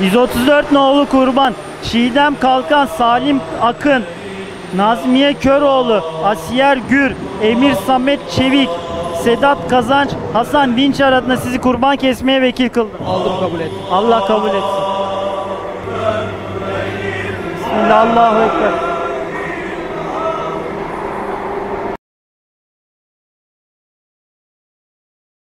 134 nolu kurban. Çiğdem Kalkan, Salim Akın, Nazmiye Köroğlu, Asiyer Gür, Emir Samet Çevik, Sedat Kazanç, Hasan Dinçer adına sizi kurban kesmeye vekil kıldım. Aldım kabul et. Allah kabul etsin. Bismillah, Allahu